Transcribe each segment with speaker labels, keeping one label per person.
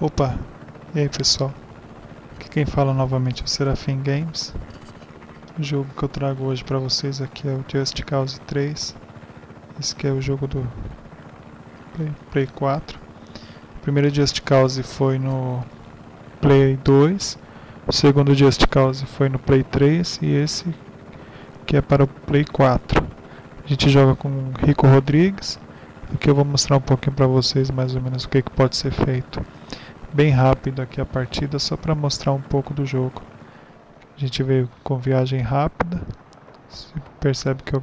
Speaker 1: Opa, e aí pessoal? Aqui quem fala novamente é o Serafim Games. O jogo que eu trago hoje para vocês aqui é o Just Cause 3. Esse aqui é o jogo do Play, Play 4. O primeiro Just Cause foi no Play 2. O segundo Just Cause foi no Play 3 e esse que é para o Play 4. A gente joga com o Rico Rodrigues. Aqui eu vou mostrar um pouquinho para vocês mais ou menos o que, que pode ser feito bem rápido aqui a partida, só para mostrar um pouco do jogo. A gente veio com viagem rápida, Você percebe que eu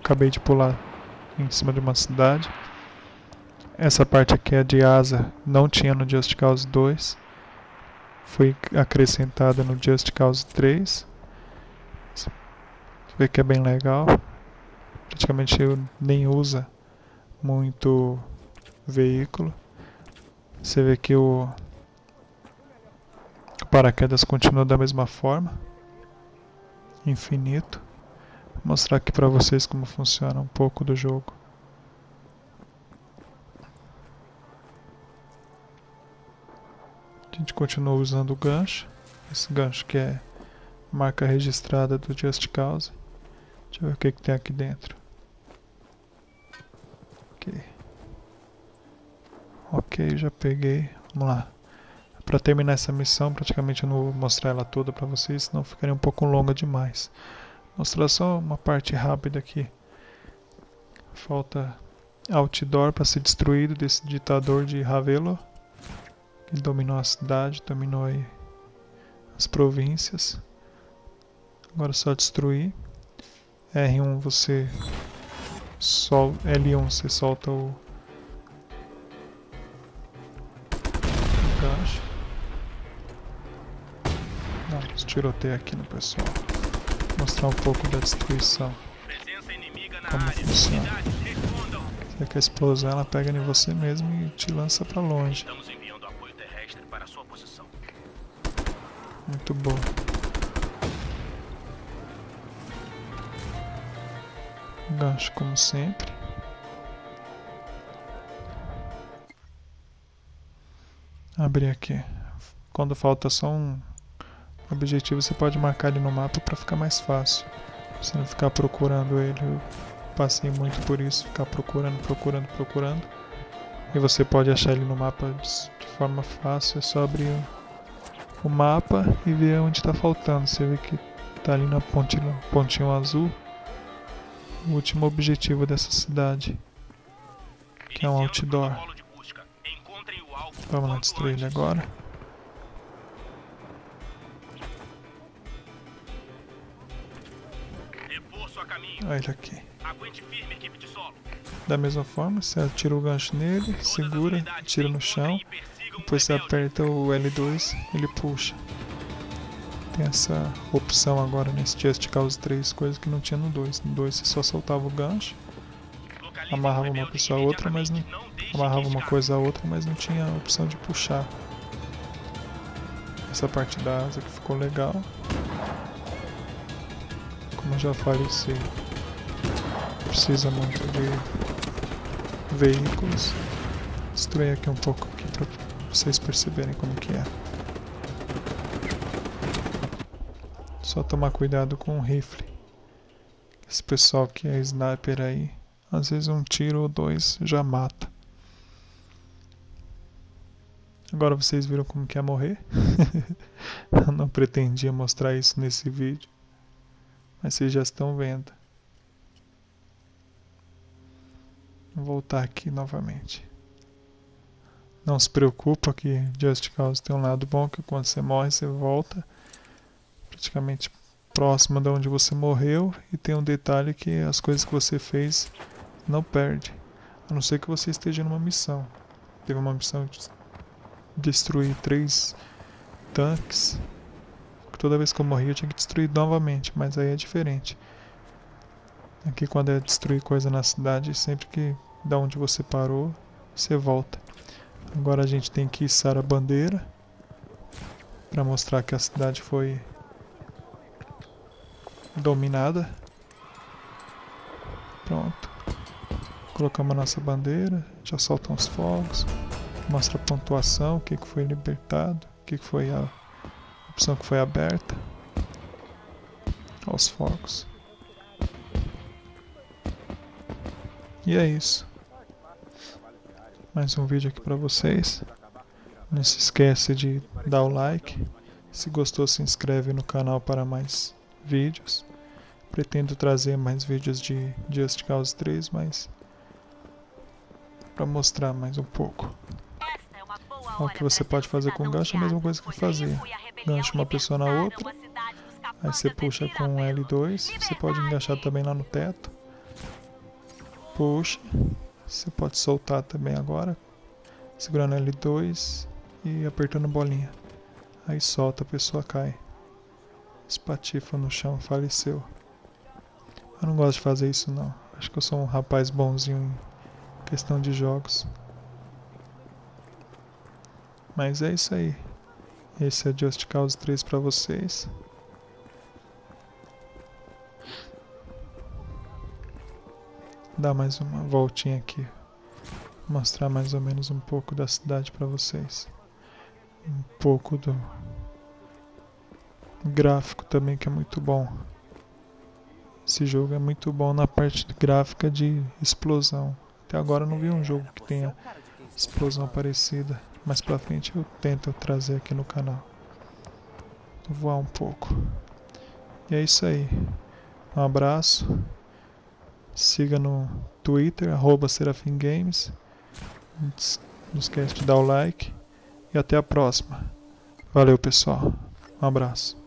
Speaker 1: acabei de pular em cima de uma cidade. Essa parte aqui é de asa, não tinha no Just Cause 2, foi acrescentada no Just Cause 3. Você vê que é bem legal. Praticamente nem usa muito veículo. Você vê que o paraquedas continua da mesma forma. Infinito. Vou mostrar aqui para vocês como funciona um pouco do jogo. A gente continua usando o gancho. Esse gancho que é marca registrada do Just Cause. Deixa eu ver o que, que tem aqui dentro. Ok. Ok, já peguei. Vamos lá. Para terminar essa missão, praticamente eu não vou mostrar ela toda para vocês, senão ficaria um pouco longa demais. Vou mostrar só uma parte rápida aqui. Falta outdoor para ser destruído desse ditador de Ravelo. Que dominou a cidade, dominou as províncias. Agora é só destruir. R1 você sol, L1 você solta o tiroteio aqui no pessoal. Mostrar um pouco da destruição. Como funciona. Você que a explosão ela pega em você mesmo e te lança para longe. Muito bom. Gancho como sempre. Abrir aqui. Quando falta só um objetivo, você pode marcar ele no mapa para ficar mais fácil. Você não ficar procurando ele. Eu passei muito por isso, ficar procurando, procurando, procurando. E você pode achar ele no mapa de forma fácil, é só abrir o mapa e ver onde está faltando. Você vê que está ali na pontinho, pontinho azul o último objetivo dessa cidade, que é um outdoor. Vamos lá destruir ele agora. Olha ele aqui. Da mesma forma, você atira o gancho nele, segura, tira no chão, depois você aperta o L2, ele puxa. Tem essa opção agora nesse Just Cause 3, coisa que não tinha no 2. No 2 você só soltava o gancho, amarrava uma pessoa a outra, mas não amarrava uma coisa a outra, mas não tinha a opção de puxar. Essa parte da asa que ficou legal. Como já você precisa muito de veículos. Destruir aqui um pouco aqui para vocês perceberem como que é. Só tomar cuidado com o rifle. Esse pessoal que é sniper aí, às vezes um tiro ou dois já mata. Agora vocês viram como que é morrer. Eu não pretendia mostrar isso nesse vídeo. Mas vocês já estão vendo. Vou voltar aqui novamente. Não se preocupa que Just Cause tem um lado bom que quando você morre você volta praticamente próximo de onde você morreu e tem um detalhe que as coisas que você fez não perde. A não ser que você esteja numa missão. Teve uma missão de destruir três tanques toda vez que eu morria eu tinha que destruir novamente, mas aí é diferente. Aqui quando é destruir coisa na cidade, sempre que da onde você parou, você volta. Agora a gente tem que içar a bandeira para mostrar que a cidade foi dominada. Pronto. Colocamos a nossa bandeira, já soltam os fogos. Mostra a pontuação, o que, que foi libertado, o que, que foi a opção que foi aberta. Aos focos. E é isso. Mais um vídeo aqui para vocês. Não se esquece de dar o like. Se gostou, se inscreve no canal para mais vídeos. Pretendo trazer mais vídeos de Just Cause 3, mas para mostrar mais um pouco. O que você pode fazer com gancho é a mesma coisa que fazer. Gancho uma pessoa na outra. Aí você puxa com L2. Você pode enganchar também lá no teto. Puxa. Você pode soltar também agora. Segurando L2 e apertando bolinha. Aí solta, a pessoa cai. Espatifa no chão, faleceu. Eu não gosto de fazer isso não. Acho que eu sou um rapaz bonzinho em questão de jogos. Mas é isso aí. Esse é Just Cause 3 para vocês. Dar mais uma voltinha aqui. Mostrar mais ou menos um pouco da cidade para vocês. Um pouco do gráfico também que é muito bom. Esse jogo é muito bom na parte gráfica de explosão. Até agora eu não vi um jogo que tenha explosão parecida. Mais pra frente eu tento trazer aqui no canal. Vou voar um pouco. E é isso aí. Um abraço. Siga no Twitter, arroba Serafim Games. Não esquece de dar o like. E até a próxima. Valeu, pessoal. Um abraço.